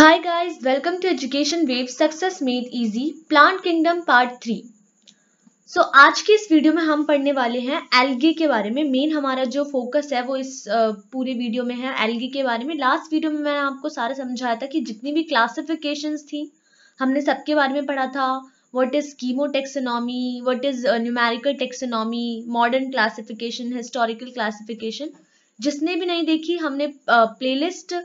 Hi guys, welcome to Education Wave Success Made Easy Plant Kingdom Part 3. So so, आज की इस video में हम पढ़ने वाले हैं एल्गी के बारे में। मेन हमारा जो फोकस है वो इस पूरे वीडियो में है एल्गी के बारे में। लास्ट वीडियो में मैंने आपको सारा समझाया था कि जितनी भी क्लासिफिकेशन थी हमने सबके बारे में पढ़ा था। What is chemotaxonomy what is numerical taxonomy modern classification historical classification जिसने भी नहीं देखी हमने प्लेलिस्ट uh,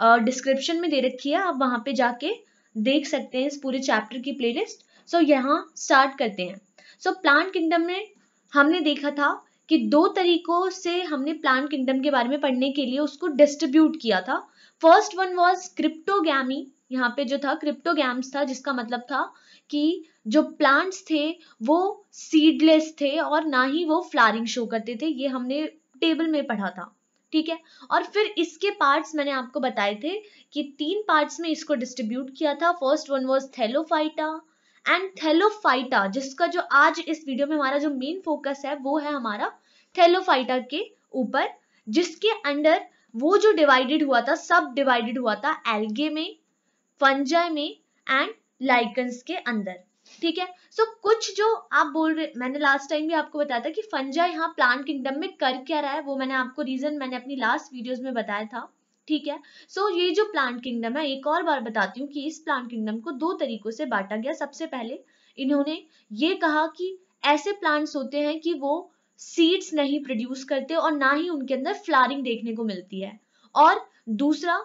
डिस्क्रिप्शन में दे रखी है आप वहाँ पे जाके देख सकते हैं इस पूरे चैप्टर की प्लेलिस्ट सो so, यहाँ स्टार्ट करते हैं। सो प्लांट किंगडम में हमने देखा था कि दो तरीकों से हमने प्लांट किंगडम के बारे में पढ़ने के लिए उसको डिस्ट्रीब्यूट किया था। फ़र्स्ट वन वॉज़ क्रिप्टोगैमी यहाँ पे जो था क्रिप्टोगैम्स था जिसका मतलब था कि जो प्लांट्स थे वो सीडलेस थे और ना ही वो फ्लारिंग शो करते थे। ये हमने टेबल में पढ़ा था। ठीक है? और फिर इसके पार्ट्स मैंने आपको बताए थे कि तीन पार्ट्स में इसको डिस्ट्रीब्यूट किया था। First one was thallophyta and thallophyta जिसका जो आज इस वीडियो में हमारा जो मेन फोकस है, वो है हमारा थेलोफाइटा के ऊपर, जिसके अंडर वो जो डिवाइडेड हुआ था, सब डिवाइडेड हुआ था एल्गे में फंजाई में एंड लाइकन्स के अंदर। ठीक है? सो so, कुछ जो आप बोल रहे मैंने लास्ट टाइम भी आपको बताया था कि फंजा यहाँ प्लांट किंगडम में कर क्या रहा है वो मैंने आपको रीजन मैंने अपनी लास्ट वीडियोस में बताया था ठीक है? सो so, ये जो प्लांट किंगडम है एक और बार बताती हूँ कि इस प्लांट किंगडम को दो तरीकों से बांटा गया। सबसे पहले इन्होंने ये कहा कि ऐसे प्लांट्स होते हैं कि वो सीड्स नहीं प्रोड्यूस करते और ना ही उनके अंदर फ्लारिंग देखने को मिलती है। और दूसरा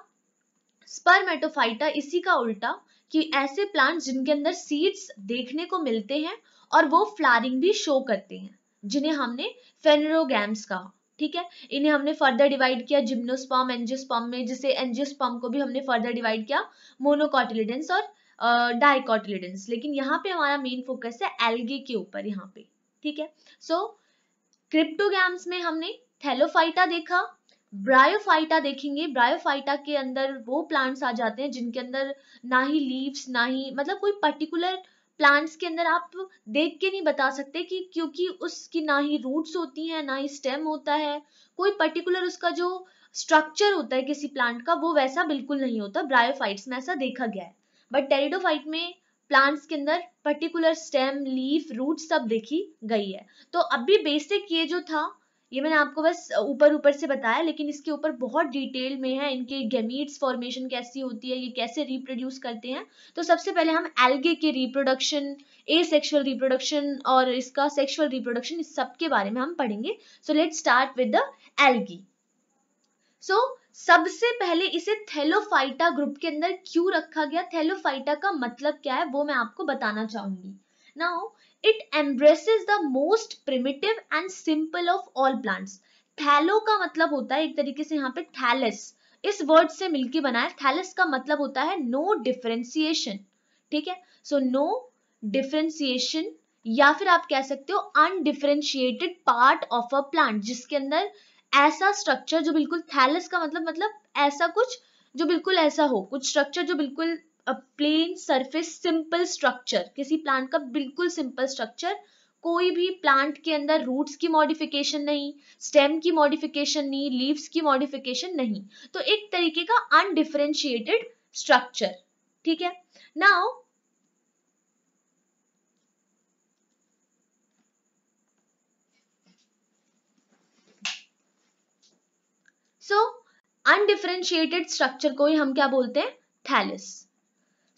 स्पर्मेटोफाइटा इसी का उल्टा कि ऐसे प्लांट्स जिनके अंदर सीड्स देखने को मिलते हैं और वो फ्लारिंग भी शो करते हैं जिन्हें हमने फेनरोगैम्स कहा ठीक है? इन्हें हमने फर्दर डिवाइड किया जिम्नोस्पॉम एंजियोस्पॉम में जिसे एंजियोस्पॉम को भी हमने फर्दर डिवाइड किया मोनोकॉटिलिडेंस और डाइकॉटिलिडेंस लेकिन यहाँ पे हमारा मेन फोकस है एल्गे के ऊपर यहाँ पे ठीक है? सो so, क्रिप्टोगैम्स में हमने थेलोफाइटा देखा ब्रायोफाइटा देखेंगे ब्रायोफाइटा के अंदर वो प्लांट्स आ जाते हैं जिनके अंदर ना ही लीव्स ना ही मतलब कोई पर्टिकुलर प्लांट्स के अंदर आप देख के नहीं बता सकते कि क्योंकि उसकी ना ही रूट्स होती हैं, ना ही स्टेम होता है। कोई पर्टिकुलर उसका जो स्ट्रक्चर होता है किसी प्लांट का, वो वैसा बिल्कुल नहीं होता ब्रायोफाइट्स में ऐसा देखा गया है। बट टेरिडोफाइट में प्लांट्स के अंदर पर्टिकुलर स्टेम लीफ रूट सब देखी गई है। तो अभी बेसिक ये जो था ये मैंने आपको बस ऊपर ऊपर से बताया, लेकिन इसके ऊपर बहुत डिटेल में है, इनके गेमीट्स फॉर्मेशन कैसी होती है, ये कैसे रिप्रोड्यूस करते हैं। तो सबसे पहले हम एल्गे के रिप्रोडक्शन ए सेक्शुअल रिप्रोडक्शन और इसका सेक्शुअल रिप्रोडक्शन इस सब के बारे में हम पढ़ेंगे। So let start with the algae so सबसे पहले इसे थेलोफाइटा ग्रुप के अंदर क्यों रखा गया? थेलोफाइटा का मतलब क्या है, वो मैं आपको बताना चाहूँगी। Now it embraces the most primitive and simple of all plants. Thallo का मतलब होता है एक तरीके से यहाँ पे थैलस इस वर्ड से मिलके बना है थैलस का मतलब होता है नो डिफरेंशिएशन ठीक है? सो नो डिफरेंशिएशन या फिर आप कह सकते हो undifferentiated part of a plant जिसके अंदर ऐसा स्ट्रक्चर जो बिल्कुल थैलस का मतलब मतलब ऐसा कुछ जो बिल्कुल ऐसा हो, कुछ स्ट्रक्चर जो बिल्कुल प्लेन सरफेस सिंपल स्ट्रक्चर किसी प्लांट का बिल्कुल सिंपल स्ट्रक्चर कोई भी प्लांट के अंदर रूट्स की मॉडिफिकेशन नहीं स्टेम की मॉडिफिकेशन नहीं लीव्स की मॉडिफिकेशन नहीं। तो एक तरीके का अनडिफरेंशिएटेड स्ट्रक्चर ठीक है? नाउ सो अनडिफरेंशिएटेड स्ट्रक्चर को ही हम क्या बोलते हैं? Thallus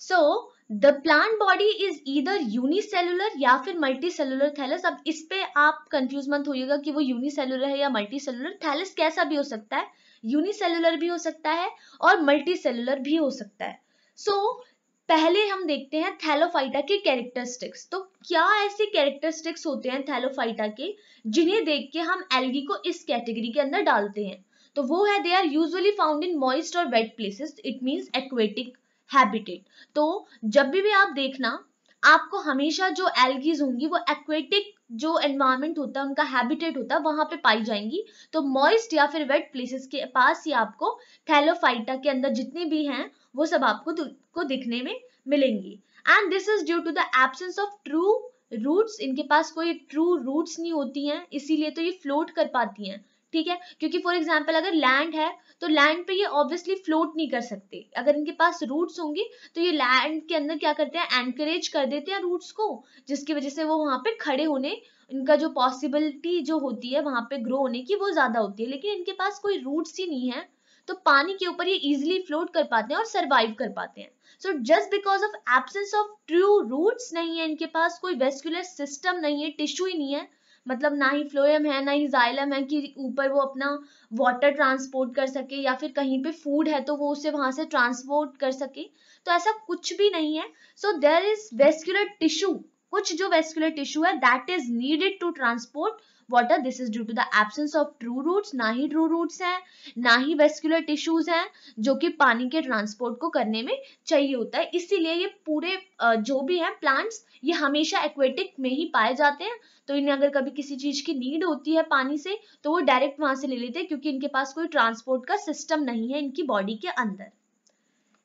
so the plant body is इधर यूनिसेलुलर या फिर मल्टी सेलुलर थैलस अब इस पे आप कंफ्यूज मत होइएगा कि वो यूनिसेलुलर है या मल्टी सेलुलर थैलस कैसा भी हो सकता है। यूनिसेलुलर भी हो सकता है और मल्टी सेलुलर भी हो सकता है। सो so, पहले हम देखते हैं थैलोफाइटा के कैरेक्टरिस्टिक्स तो क्या ऐसे कैरेक्टरिस्टिक्स होते हैं थैलोफाइटा के जिन्हें देख के हम एल्गी को इस कैटेगरी के अंदर डालते हैं। तो वो है they are usually found in moist और wet places it means aquatic habitat. तो जब भी भी आप देखना, आपको हमेशा जो एल्गीज होंगी, वो एक्वेटिक जो एनवायरमेंट होता है, उनका हैबिटेट होता है, वहाँ पे पाई जाएँगी। तो मॉइस्ट या फिर वेट प्लेसेस के पास ही आपको थैलोफाइटा के अंदर जितने भी हैं, वो सब आपको को दिखने में मिलेंगी। And this is due to the absence of true roots इनके पास कोई ट्रू रूट्स नहीं होती हैं, इसीलिए तो ये फ्लोट कर पाती हैं। ठीक है? क्योंकि फॉर एग्ज़ाम्पल अगर लैंड है तो लैंड पे ये ऑब्वियसली फ्लोट नहीं कर सकते। अगर इनके पास रूट्स होंगी तो ये लैंड के अंदर क्या करते हैं? एनकरेज कर देते हैं रूट्स को, जिसकी वजह से वो वहाँ पे खड़े होने, इनका जो पॉसिबिलिटी जो होती है वहाँ पे ग्रो होने की, वो ज़्यादा होती है। लेकिन इनके पास कोई रूट्स ही नहीं है तो पानी के ऊपर ये इजिली फ्लोट कर पाते हैं और सरवाइव कर पाते हैं। So just because of absence of true roots नहीं है इनके पास, कोई वेस्कुलर सिस्टम नहीं है टिश्यू ही नहीं है मतलब ना ही फ्लोएम है, ना ही जाइलम है कि ऊपर वो अपना वाटर ट्रांसपोर्ट कर सके या फिर कहीं पे फ़ूड है तो वो उसे वहाँ से ट्रांसपोर्ट कर सके। तो ऐसा कुछ भी नहीं है। So there is vascular tissue कुछ जो वेस्कुलर टिश्यू है that is needed to transport water this is due to the absence of true roots ना ही ट्रू रूट्स हैं, ना ही वेस्कुलर टिश्यूज हैं, जो कि पानी के ट्रांसपोर्ट को करने में चाहिए होता है। इसीलिए ये पूरे जो भी है प्लांट्स ये हमेशा एक्वेटिक में ही पाए जाते हैं। तो इन्हें अगर कभी किसी चीज़ की नीड होती है पानी से तो वो डायरेक्ट वहाँ से ले लेते हैं, क्योंकि इनके पास कोई ट्रांसपोर्ट का सिस्टम नहीं है इनकी बॉडी के अंदर।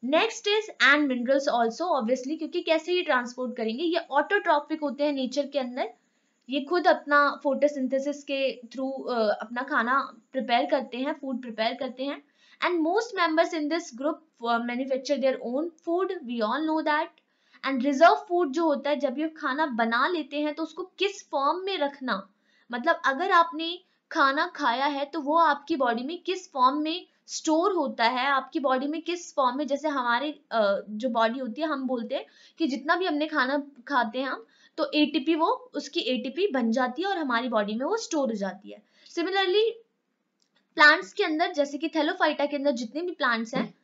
Next is and minerals also obviously क्योंकि कैसे ये ट्रांसपोर्ट करेंगे? ये ऑटोट्रॉपिक होते हैं नेचर के अंदर। ये खुद अपना फोटोसिंथेसिस के थ्रू अपना खाना प्रिपेयर करते हैं फ़ूड प्रिपेयर करते हैं। And most members in this group manufacture their own food we all know that and reserve food जो होता है, जब ये खाना बना लेते हैं तो उसको किस फॉर्म में रखना? मतलब अगर आपने खाना खाया है तो वो आपकी बॉडी में किस फॉर्म में स्टोर होता है आपकी बॉडी में किस फॉर्म में, जैसे हमारे जो बॉडी होती है, हम बोलते हैं कि जितना भी हमने खाना खाते हैं हम तो एटीपी वो, उसकी एटीपी बन जाती है और हमारी बॉडी में वो स्टोर हो जाती है। सिमिलरली प्लांट्स के अंदर, जैसे कि थेलोफाइटा के अंदर जितने भी प्लांट्स हैं,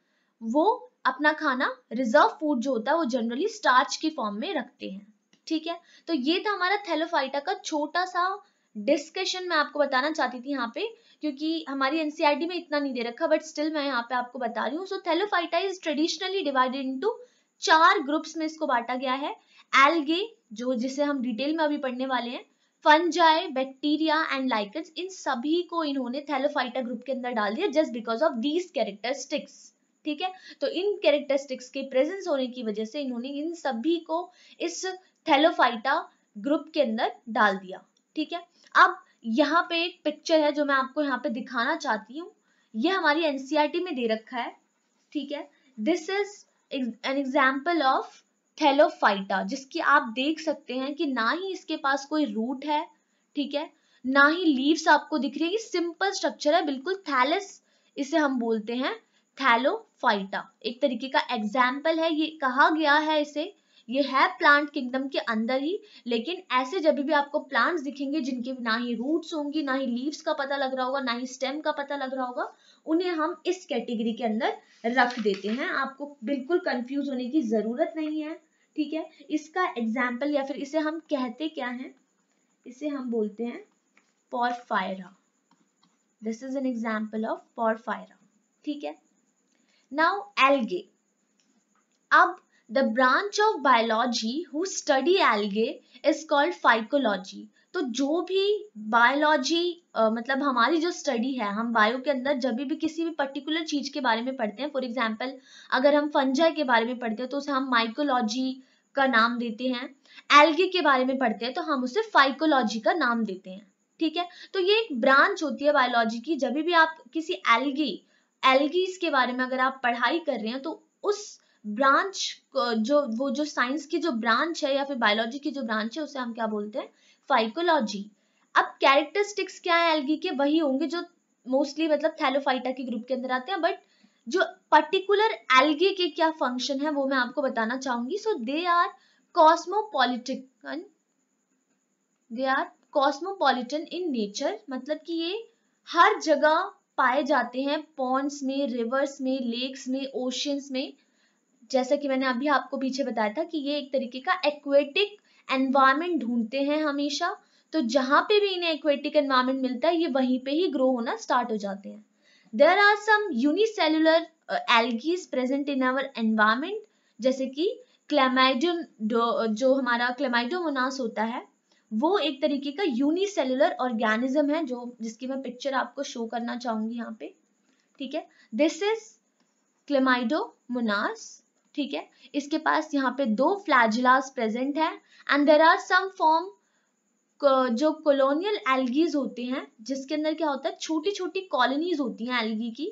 वो अपना खाना रिज़र्व फ़ूड जो होता है, वो जनरली स्टार्च के फॉर्म में रखते हैं। ठीक है? तो ये था हमारा थेलोफाइटा का छोटा सा डिस्कशन मैं आपको बताना चाहती थी यहाँ पे, क्योंकि हमारी एनसीआरटी में इतना नहीं दे रखा बट स्टिल मैं यहाँ पे आपको बता रही हूँ। So thallophyta is traditionally divided into चार ग्रुप्स में इसको बांटा गया है। एल्गे जो जिसे हम डिटेल में अभी पढ़ने वाले हैं फंजाई बैक्टीरिया एंड लाइकन्स इन सभी को इन्होंने थैलोफाइटा ग्रुप के अंदर डाल दिया just because of these characteristics ठीक है? तो इन कैरेक्टरिस्टिक्स के प्रेजेंस होने की वजह से इन्होंने इन सभी को इस थैलोफाइटा ग्रुप के अंदर डाल दिया, ठीक है? अब यहाँ पे एक पिक्चर है जो मैं आपको यहाँ पे दिखाना चाहती हूँ। ये हमारी एनसीआरटी में दे रखा है, ठीक है? This is an example of thallophyta जिसकी आप देख सकते हैं कि ना ही इसके पास कोई रूट है, ठीक है? ना ही लीव्स आपको दिख रही है सिंपल स्ट्रक्चर है, बिल्कुल थैलस इसे हम बोलते हैं थैलोफाइटा एक तरीके का एग्ज़ाम्पल है, ये कहा गया है इसे। ये है प्लांट किंगडम के अंदर ही, लेकिन ऐसे जब भी आपको प्लांट्स दिखेंगे जिनके ना ही रूट्स होंगी, ना ही लीव्स का पता लग रहा होगा, ना ही स्टेम का पता लग रहा होगा, उन्हें हम इस कैटेगरी के अंदर रख देते हैं। आपको बिल्कुल कंफ्यूज होने की ज़रूरत नहीं है, ठीक है? इसका एग्ज़ाम्पल या फिर इसे हम कहते क्या है? इसे हम बोलते हैं porphyra this is an example of porphyra ठीक है? नाउ एल्गे अब the branch of biology who study algae is called phycology तो जो भी बायोलॉजी मतलब हमारी जो स्टडी है, हम बायो के अंदर जब भी किसी भी पर्टिकुलर चीज़ के बारे में पढ़ते हैं फॉर एग्ज़ाम्पल अगर हम फंजाई के बारे में पढ़ते हैं तो उसे हम माइकोलॉजी का नाम देते हैं। एल्गे के बारे में पढ़ते हैं तो हम उसे फाइकोलॉजी का नाम देते हैं। ठीक है? तो ये एक ब्रांच होती है बायोलॉजी की। जब भी आप किसी एल्गी एल्गीज के बारे में अगर आप पढ़ाई कर रहे हैं तो उस ब्रांच, जो, वो जो साइंस की जो ब्रांच है या फिर बायोलॉजी की जो ब्रांच है, उसे हम क्या बोलते हैं? फाइकोलॉजी अब कैरेक्टरिस्टिक्स क्या है एल्गी के? वही होंगे जो मोस्टली मतलब थैलोफाइटा के ग्रुप के अंदर आते हैं बट जो पर्टिकुलर एल्गे के क्या फ़ंक्शन है, वो मैं आपको बताना चाहूँगी। So they are cosmopolitican they are cosmopolitan in nature मतलब कि ये हर जगह पाए जाते हैं पॉन्ड्स में रिवर्स में लेक्स में ओशंस में। जैसा कि मैंने अभी आपको पीछे बताया था कि ये एक तरीके का एक्वेटिक एनवायरमेंट ढूंढते हैं हमेशा। तो जहाँ पे भी इन्हें एक्वेटिक एनवायरमेंट मिलता है, ये वहीं पे ही ग्रो होना स्टार्ट हो जाते हैं। There are some unicellular algaes present in our environment जैसे कि क्लेमाइडोन जो हमारा क्लेमाइडोमोनास होता है, वो एक तरीके का यूनिसेलुलर ऑर्गेनिज्म है, जो, जिसकी मैं पिक्चर आपको शो करना चाहूँगी यहाँ पे। ठीक है? दिस इज़ क्लेमाइडोमोनास ठीक है? इसके पास यहाँ पे दो फ्लैजिलास प्रेजेंट है and there are some form जो कॉलोनियल एल्गीज होते हैं, जिसके अंदर क्या होता है? छोटी छोटी कॉलोनीज होती हैं एल्गी की।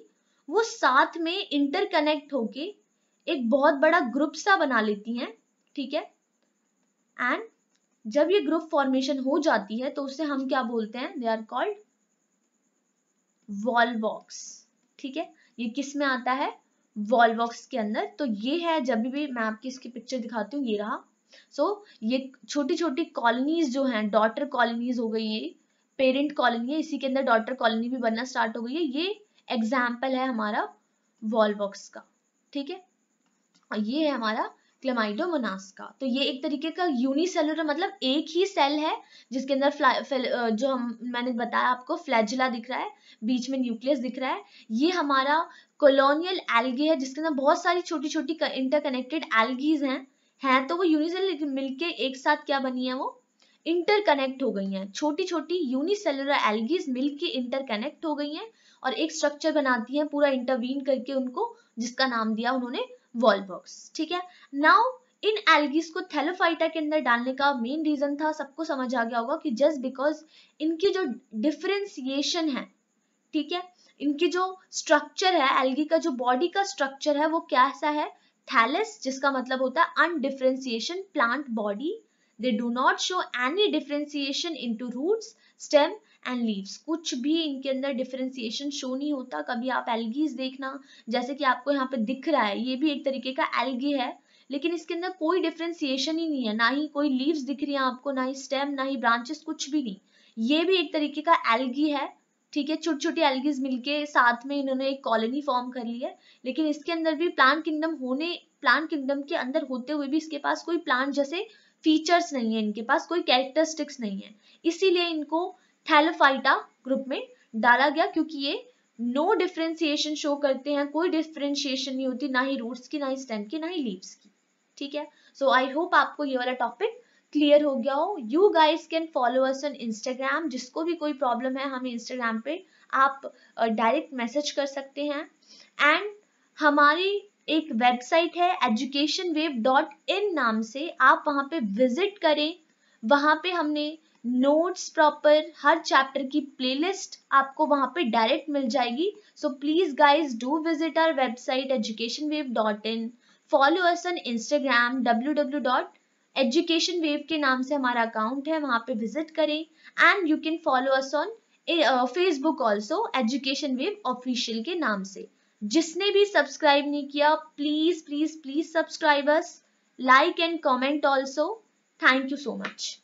वो साथ में इंटरकनेक्ट होके एक बहुत बड़ा ग्रुप सा बना लेती हैं, ठीक है? एंड जब ये ग्रुप फॉर्मेशन हो जाती है तो उसे हम क्या बोलते हैं? दे आर कॉल्ड वॉलवॉक्स ठीक है? ये किसमें आता है? वॉलवॉक्स के अंदर। तो ये है जब भी मैं आपकी इसकी पिक्चर दिखाती हूँ ये रहा। सो so, ये छोटी छोटी कॉलोनीज जो हैं डॉटर कॉलोनीज हो गई ये पेरेंट कॉलोनी है इसी के अंदर डॉटर कॉलोनी भी बनना स्टार्ट हो गई है। ये एग्ज़ाम्पल है हमारा वॉलवॉक्स का। ठीक है? और ये है हमारा क्लेमाइडोमोनास का तो ये एक तरीके का यूनिसेलुलर मतलब एक ही सेल है, जिसके अंदर जो हम, मैंने बताया आपको फ्लैजिला दिख रहा है, बीच में न्यूक्लियस दिख रहा है। ये हमारा कॉलोनियल एल्गे है, जिसके अंदर बहुत सारी छोटी छोटी इंटरकनेक्टेड एल्गीज हैं हैं तो वो यूनिसेलुलर मिलके एक साथ क्या बनी है वो? इंटरकनेक्ट हो गई हैं। छोटी छोटी यूनिसेलुलर एल्गीज मिलके इंटरकनेक्ट हो गई हैं और एक स्ट्रक्चर बनाती हैं, पूरा इंटरवीन करके उनको, जिसका नाम दिया उन्होंने वॉलबॉक्स ठीक है? नाउ इन एल्गीज को थैलोफाइटा के अंदर डालने का मेन रीजन था, सबको समझ आ गया होगा कि जस्ट बिकॉज़ इनकी जो डिफरेंशिएशन है, ठीक है? इनकी जो स्ट्रक्चर है एल्गी का जो बॉडी का स्ट्रक्चर है, वो कैसा है? थैलस जिसका मतलब होता है undifferentiation plant body they do not show any differentiation into roots stem and leaves कुछ भी इनके अंदर डिफरेंशिएशन शो नहीं होता। कभी आप एल्गीज देखना, जैसे कि आपको यहाँ पे दिख रहा है, ये भी एक तरीके का एल्गी है। लेकिन इसके अंदर कोई डिफरेंशिएशन ही नहीं है। ना ही कोई लीव्स दिख रही है आपको, ना ही स्टेम ना ही ब्रांचेस कुछ भी नहीं। ये भी एक तरीके का एल्गी है। ठीक है छोटी छोटी एल्गीज मिलके साथ में इन्होंने एक कॉलोनी फॉर्म कर ली है। लेकिन इसके अंदर भी प्लांट किंगडम होने प्लांट किंगडम के अंदर होते हुए भी इसके पास कोई प्लांट जैसे फीचर्स नहीं है। इनके पास कोई कैरेक्टरिस्टिक्स नहीं है। इसीलिए इनको थैलोफाइटा ग्रुप में डाला गया क्योंकि ये नो डिफ्रेंसिएशन शो करते हैं कोई डिफ्रेंशिएशन नहीं होती ना ही रूट्स की ना ही स्टेम की ना ही लीव्स की। ठीक है? सो आई होप आपको ये वाला टॉपिक क्लियर हो गया हो। You guys can follow us on Instagram जिसको भी कोई प्रॉब्लम है हमें इंस्टाग्राम पे आप डायरेक्ट uh, मैसेज कर सकते हैं। एंड हमारी एक वेबसाइट है एजुकेशन वेव डॉट इन नाम से। आप वहाँ पे विज़िट करें। वहाँ पे हमने नोट्स प्रॉपर हर चैप्टर की प्लेलिस्ट आपको वहाँ पे डायरेक्ट मिल जाएगी। So please guys do visit our website Education Wave dot in follow us on Instagram W W dot Education Wave के नाम से हमारा अकाउंट है, वहाँ पे विज़िट करें। And you can follow us on Facebook also Education Wave official के नाम से। जिसने भी सब्सक्राइब नहीं किया please please please subscribe us like and comment also thank you so much